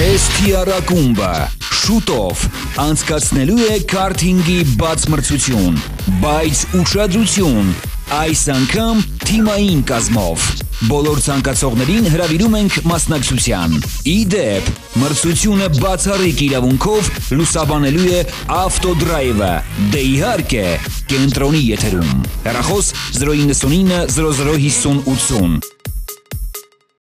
STR ակումբը շուտով անցկացնելու է քարթինգի բաց մրցություն, բայց ուշադրություն, այս անգամ թիմային կազմով։ Բոլոր ցանկացողներին հրավիրում ենք մասնակցության։ Իդեպ, մրցությունը բացառիկ իրավունքով լուսաբանելու է ավտոդրայվը։ Դե իհարկե, կենտրոնի եթերում։ Հեռախոս 099 005080